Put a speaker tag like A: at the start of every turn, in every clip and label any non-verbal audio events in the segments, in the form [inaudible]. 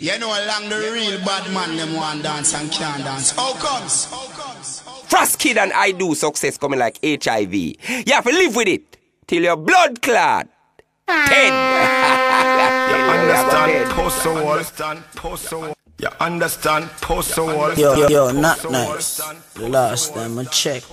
A: You know along the real bad man them want dance and can't dance. How comes?
B: Frasskid and Idu success coming like HIV. You have to live with it till your blood clot. Dead.
C: You understand? Post the wall. Post the. You understand? Post the wall.
D: Yo, yo, yo, not nice. Last time I checked.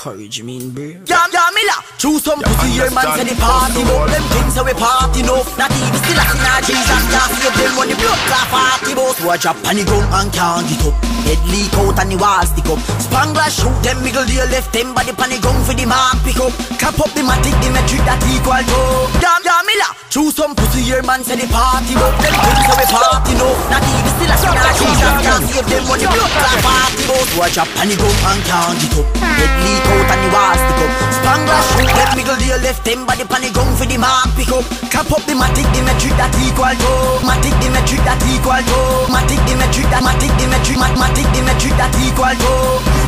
D: Courage mean brave.
E: Yeah, yeah, Miller. Choose some pussy here, man. Say the party, but them things say we party no. Not even still a sin of Jesus. Can't save them when the blood clot party boss. Watch up on the ground and can't get up. Head leak out and the walls stick up. Spangler shoot them, middle deal left them body pan the ground for the mark pick up. Cap up the matic, the metric that equal to. Yeah, yeah, Miller. Choose some pussy here, man. Say the party, but them things say we party no. Not even still a sin of Jesus. Can't save them when the blood clot party boss. Watch up on the ground and can't get up. Head leak out and the walls stick up. Spangler shoot them, middle deal left them body pan the ground for the mark pick up. Cap up the matic, the metric that equal to. Matic, the metric that equal to. Matic, the metric that matic, the metric, mat, matic, the metric that equal to.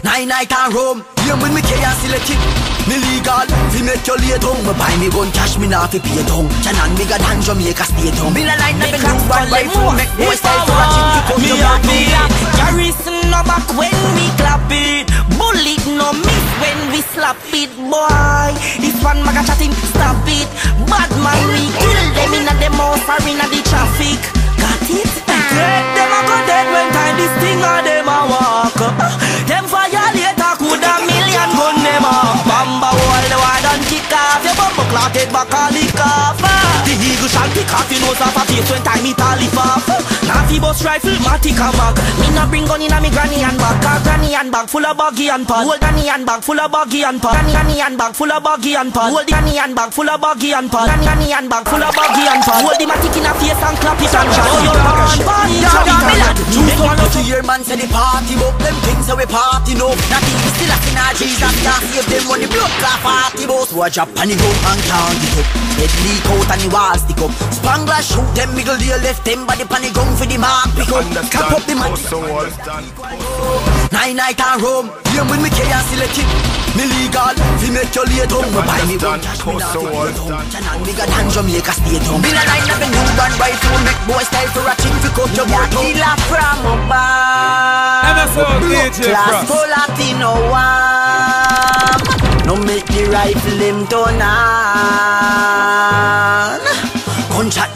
E: Nine night and Rome, here when me carry and select it. Me legal, fi make you lay down. Me buy me gun cash, me nah fi pay down. Canon bigger than Jamaica stay down. Me la line up in new one rifle, make boy style for a chin
F: Me
E: back
F: me
E: me.
F: Garrison no back when we slap it boy. This one maga chatting stop it. Bad man we kill them in a them house or in the traffic. Got it? Dead them a go dead when time this thing a them a walk. Them violator could a million gun them up. Bamba wall the war done kick off. Your bumper clotted back all lick off. The eagle shall pick off. Nose off a face when time it Nafi bus rifle, matic a mag Me no bring gun in a me granny and bag Cause granny and bag full of buggy and pad Hold granny and bag full of buggy and pad Granny, granny and bag full of buggy and pad Hold granny and bag full of buggy and pad Granny, granny and bag full of buggy and pad Hold the matic in a face and clap it and shot Oh, you're on party, clap it and shot
E: some
F: one
E: pussy here, man. Say the party, but them things say we party no. Not even still a sin of Jesus. Can't save them when the blood clot party boss. Up on the ground and can't get up. Head leak out and the walls stick up. Spangler shoot them, middle deal left them body pan the ground for the mark pick up. Cap up the
C: Post the wall.
E: Nine night and Rome, here when me carry and select it. Me legal, fi make you lay down. Me buy me gun cash, me nah fi pay down. Canon bigger than Jamaica stay down. Me la line up a new one rifle, make boy style for a chin fi cut your boat down. Killer from a bar.
G: Ever so DJ
E: Class
G: Frost.
E: go Latino one. No make the rifle him turn on.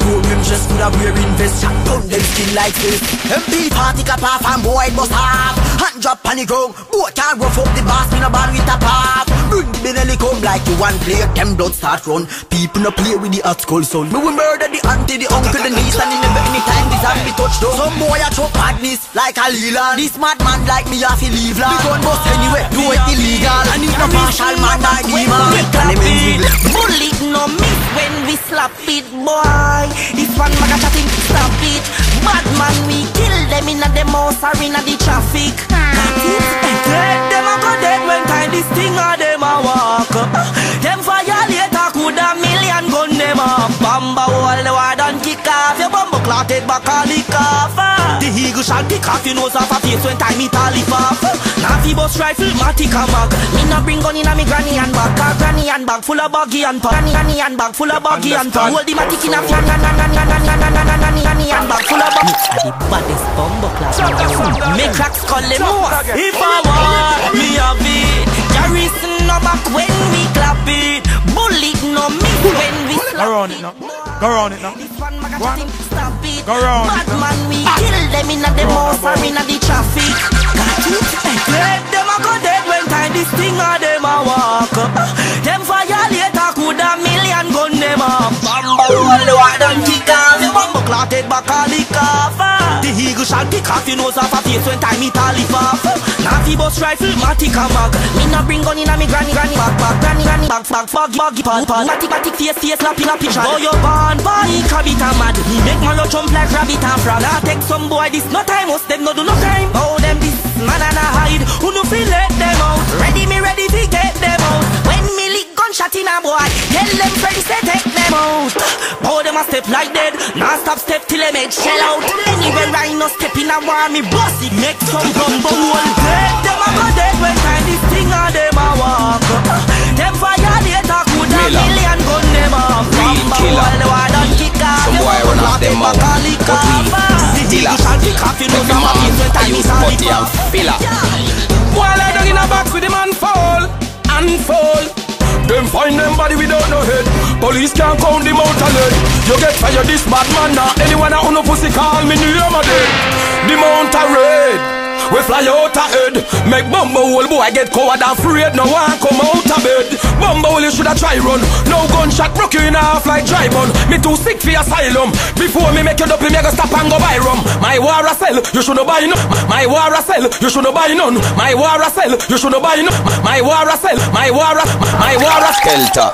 E: Two rims just could have wearing vest Shot down them skin like this MP party cap off and boy bust half Hand drop on the ground Boy can't rough up the boss Me no ball with a pop Bring the Benelli come like you one player Them blood start run People no play with the hot skull son Me will murder the auntie, the uncle, the niece And in the anytime this zombie touch down Some boy a chop madness like a Leland This mad man like me have to leave land The gun bust anyway, do it illegal I need no partial man like me man And them ends with
F: Bullet no miss when we slap it, boy. This one maga chatting, stop it. Bad man, we kill them in a them house or in a the traffic. Got it? Dead them a go dead when time this thing a them a walk. Them Your bumbo clotted back all lick off. The eagle shall pick off your nose off a face when time it all lift off. Nafi bus rifle, matic a mag. Me no bring gun in a me granny and bag. Cause granny and bag full of buggy and pad. Granny, granny and bag full of buggy and pad. Hold the matic in a fan. Granny, and bag full of buggy. Me a the baddest bumbo class. Me cracks call them most. If I want, me have it.
G: Go round it now. Go round it now.
F: this one maga
G: Go on. Go round it now.
F: man, we kill them in a them house or in the traffic. Dead them a go dead when time this thing a them a walk. Them violator could a million gun them up. Bamba all the war done kick off. The clotted back all lick off. The eagle shall pick off your nose off a face when time it all lift off. Nafi bus rifle, matic a mag. Me no bring gun in a me granny granny back back granny granny back buggy buggy pad pad. Matic matic face face lappy lappy shot. Oh you born boy, rabbit a mad. Me make my love jump like rabbit and frog. Now take some boy this no time us them no do no crime. Oh them this man and a hide. Who no feel let them out. Ready me ready to get them out. When gunshot in a boy, tell them friends say take them out. Oh them a step like dead. Now stop step till they make shell out. Anywhere I no step in a war me boss it make some bumbo hole. Dead them a go dead when time this thing a them a walk. Them violator could a million gun them up.
B: Real killer.
F: wall the war done kick off.
B: Some boy run off them mouth, but we Tiller.
H: You shall pick off, you know,
B: Make the
H: some of
B: man
H: time
B: use
H: on
B: putty and filler.
I: While I dug in a box with the man fall and fall. Find them body without no head. Police can't count the amount of. You get fired this bad man now. Anyone that no pussy call me name a dead. The mount a red. We fly out a head Make bumble hole boy get coward and afraid. No one come out of bed. Bumble hole you shoulda try run. No gunshot broke you in half like dry bun Me too sick for asylum. Before me make you up me go stop and go buy rum. My war a sell you shoulda buy none. My war a sell you shoulda buy none. My war a sell you shoulda buy none. My war a sell My war a My war a
B: Skelter.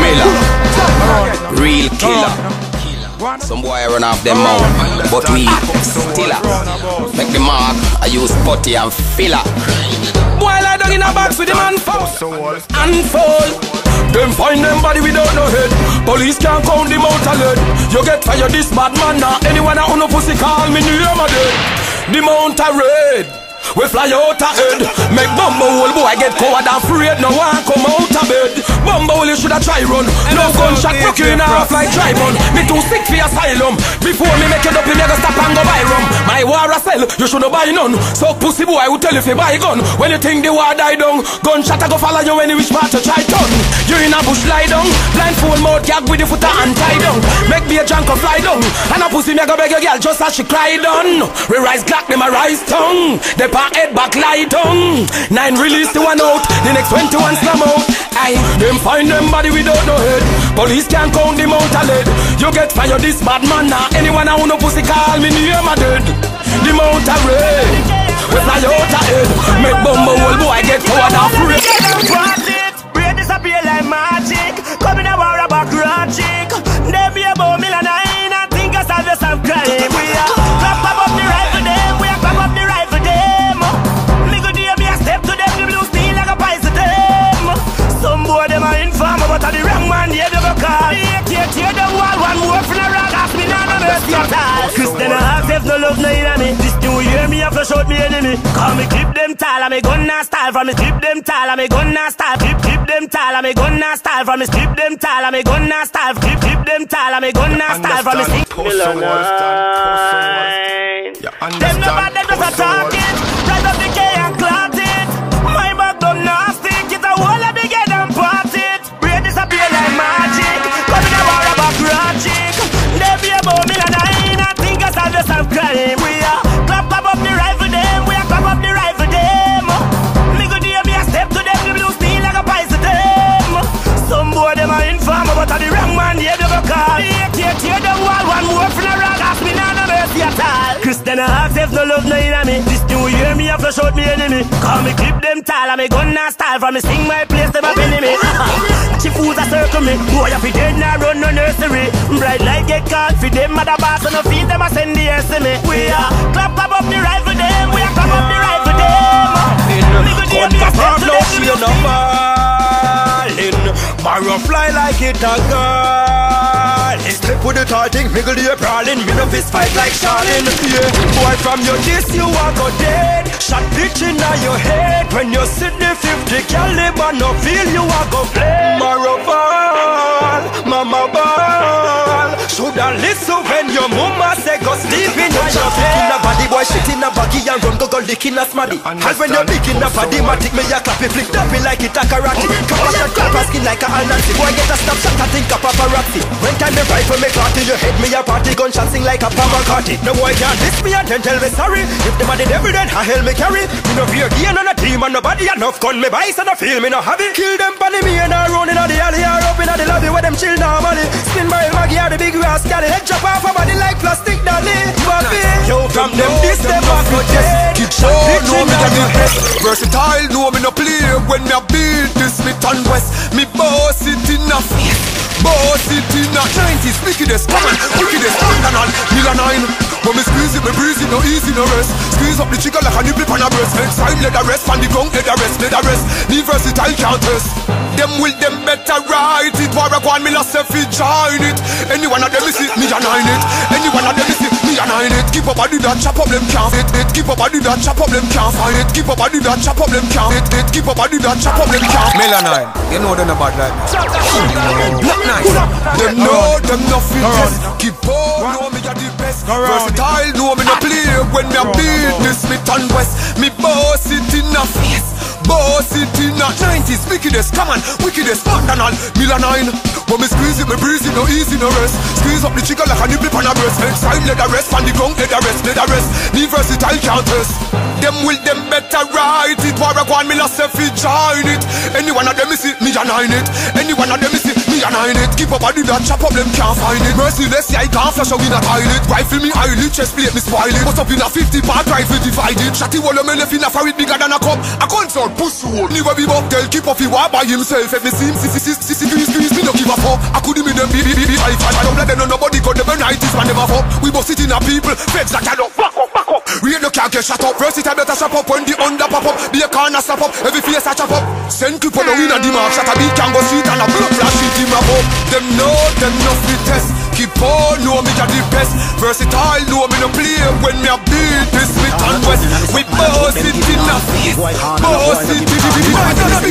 B: Miller. Real killer. Some boy run off them mouth, but we still a make the mark. I use putty and filler.
I: While I dug in a box with the man and fall. Them find them body without no head. Police can't count the amount of lead. You get fired this bad man now. Anyone that no pussy call me name a dead. The mount a red. We fly out a head. Make bumble hole boy I get coward and afraid. No one come out of bed. Bumble hole you shoulda try run. No gunshot broke you in half like dry bun Me too sick for asylum. Before me make you up me go stop and go buy rum. My war a sell you shoulda buy none. So pussy boy who tell you fi buy gun? When you think the war die down Gunshot a go follow you when you wish part to try turn. You in a bush lie down. Blindfold mouth gag with the foot and tie down. Make me a drunk or fly down. And a pussy me go beg a girl just as she cry down We rise glock them a rise tongue. They pack head back lie down. Nine release the one out The next 21 slam out. Aye, them find them body without no head. Police can't count the amount of lead. You get fired this bad man now Anyone who no pussy call me name a dead. The amount of red. We fly out head? Make bumble
H: no mercy at all. Christian no love no enemy. This new year me have to shout me enemy. Call me clip them tall. I'm a gun now style. From me clip them tall. I'm a gun now style. Clip clip them tall. I'm a gun now style. From me clip them tall. I'm a gun now style. Clip clip them tall. I'm a gun now style. From me
C: Understand?
H: sing.
C: Post some wall, stand. Post some wall. You
H: Them no bad, them just a
C: Post some wall.
H: talking. Me no mercy at all. Christian ask if no love no enemy. This new year me have to shout me enemy. Call me clip them tall. I'm a gun now style. From me sing my place, them a penny me. Uh-huh. Chief who's a circle me. Boy, if you dead now run no nursery. Bright light get caught for them mother boss on the feet. Them a send the me. We are clap clap up the rifle them. We are clap up the rifle them. Me go dear me a step to them.
I: She no fly like it a girl. Step with the tall thing, miggle the brawling Me no fist fight like Charlene Yeah, boy from your this you a go dead. Shot bitch in your head. When you see the 50 caliber No feel you a go play Barrow fall, mama ball. Shoulda listen when your mama say go sleep in your bed in boy shit in a baggy and run go go lick in a smaddy. And when you big in a body matic me a clap it flick it like it a karate. Oh, Kappa shot clap her skin like a Anansi. Boy get a snap shot I think a paparazzi. When time the rifle me in your head me a party Gunshot sing like a pamakati No boy can't diss me and then tell me sorry. If them a did every then I hell me carry. Me no fear on a team and nobody enough gun me buy so no feel me no have it Kill them bunny me and I run in the alley or up in the lobby where them chill normally. Spin by Maggie or the big rascal Head chop off a body like plastic dolly. Bobby Yo from them this them a go dead
J: Keep show, know me got the Versatile, know me no play When me a beat this Smith and West. Me boss it a Boss it a 90s Wickedest woman, wickedest and all Million nine When me squeeze it, me breeze it, no easy, no rest. Squeeze up the chicken like a nipple on a breast. Side, let her rest, on the ground, let her rest, let her rest. Me versatile counters Them will them better write it. War a one, me lost if it join it. Any one of them is it, me a nine it. Any one of them is it, me a nine it Keep up? Body that chop up them can't fit it Keep up. Body that chop up them can't find it Keep up? Body that chop up them can't fit it Keep up. Body that chop up them can't
G: Melanine, you know they're not bad like that.
J: Them know them nothing Keep on, know me a the West. Versatile, know me no play when me a beat this Smith and West. Me boss it in a face. Boss it in a 90s, wickedest, come on, wickedest, Pandanal, 9 When me squeeze it, me breeze it, no easy, no rest. Squeeze up the chicken like a nipple on a breast. Next time, let the rest, on the ground, let the rest, let the rest. Me versatile can't test Them will, them better write it. War a me lost if join it. Any one of them is it, me a nine it. Any one of them is it, me a nine it Keep up a do that, chop up, them can't find it. Merciless, yeah, I can't flash out in a toilet. Rifle me eyelid, chest plate, me spoil it. What's up in a 50 part, rifle divided Shotty wall, me left in a farrit bigger than a cup. A concert, pussy hole Anywhere we buck, tell keep off, he walk by himself. If me see him, see, see, see, see, see, squeeze, me no give a fuck. I couldn't mean them, be, be, be, be, fight, fight I don't let them know nobody got them, night is man, never fuck. We bust it in a people, feds cannot back up, back up We ain't no can't get shut up. First it I better shut up when the under pop up. Be a corner slap up, every face I chop up. Send people on the ah. win and the mark Shut a beat can go street and a blood flash it him up. Up Them know, them no fit test. Keep on, know me a the best. Versatile, know me no play When me a beat this Smith and West. We boss it in a face Boss it, wicked,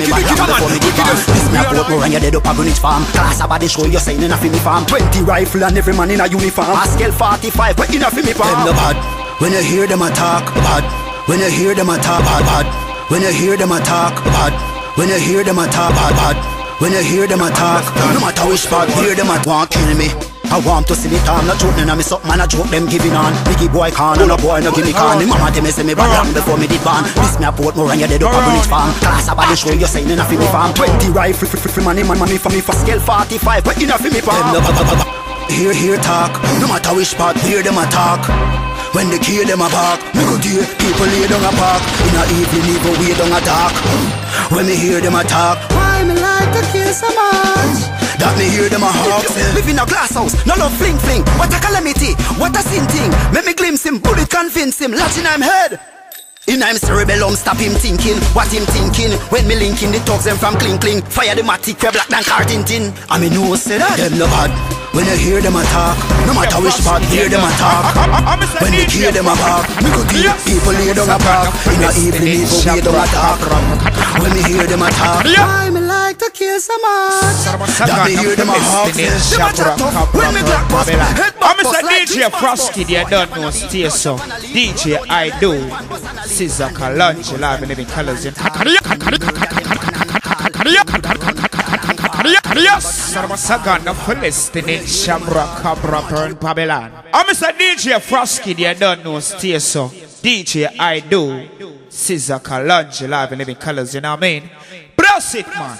J: wicked, come on Wickedest
D: This me a Portmore and you dead up a Greenwich farm. Class a body show you saying in a me farm. 20 rifle and every man in a uniform. A scale 45 but in a me farm. Them no bad When you hear them attack bad When you hear them attack bad bad When you hear them attack bad When you hear them attack bad bad When you hear them attack No matter which part hear them at want kill me I want to see me time, not joke, none of me suck, man, I joke them giving on. Biggie boy can, a boy no give me can Me mama tell me say me brother long before me did ban. This me a Portmore and you dead up a Greenwich farm. Class a body show you saying in a me farm. 20 rifle, free, free, free money, man, money for me for scale 45 But in a fi me farm Hear, hear talk, no matter which part, hear them attack when they kill them a bark, me go hear people lay down a park. In a evening, even way down a dark. When me hear them a talk, Why me like to kill so much? That me hear them a hawk Live in a glass house, no love fling fling. What a calamity, what a sin thing. Make me glimpse him, bullet convince him. Lodge in him head. In I'm cerebellum, stop him thinking. What him thinking? When me linking the thugs them from cling cling. Fire the matic, we black than cartin tin I me know say that? Them no bad When you hear them attack No matter which part, hear them attack When they hear them a bark Me go deep, people lay down a park In a evening, people lay down a dark When me hear them attack Why me like to kill so much That me hear them a hawk Them a chat When me black bust Head
K: I'm
D: back bust
K: Mr.
D: like
K: DJ Frosky, they don't know stay so. DJ Idu. Scissor Kalunch, live in living colors in Sarmasagan, the Philistine in Shamrock, Cabra, Burn, Babylon. I'm Mr. DJ Frosky, they don't know stay so. DJ Idu. Scissor Kalunch, live in living colors, you know what I mean? Bless it, man.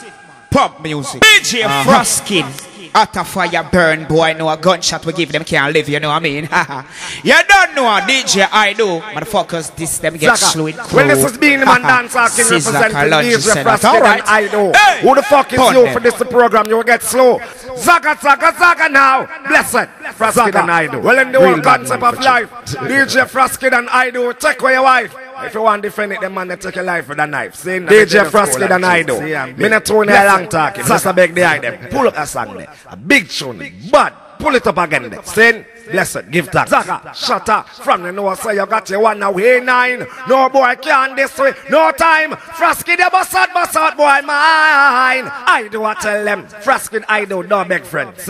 K: Pop music. DJ uh-huh. Froskin. At a fire burn, boy, know a gunshot we give them can't live, you know what I mean? [laughs] you don't know a DJ Idu. Motherfuckers, this them get
L: Zaka.
K: slew in
L: Well, this is being the man [laughs] dance talking
K: Scissor
L: representing
K: Kalunch
L: DJ
K: said that.
L: Frosty
K: right.
L: I know.
K: Hey,
L: Who the fuck is
K: pun
L: you
K: them.
L: for this program? You will get slow. Zaka, Zaka, Zaka now. Blessed. Frosty and Idu. Well, in the
M: Real
L: whole concept of life, DJ Frosty and Idu. Take away your wife. If you want to defend it, the man that take your life with a knife. See, DJ Frosty and Idu. Me not a long talking. Just a beg the them. Pull up a song there. A big tune. But pull it up again there. Sin, blessed, give thanks. Zaka, shut up. From the north say you got your one now. Hey nine. No boy can this way. No time. Frosky the boss out, boss out, boy mine. I do what tell them. Frosky Idu. No beg friends.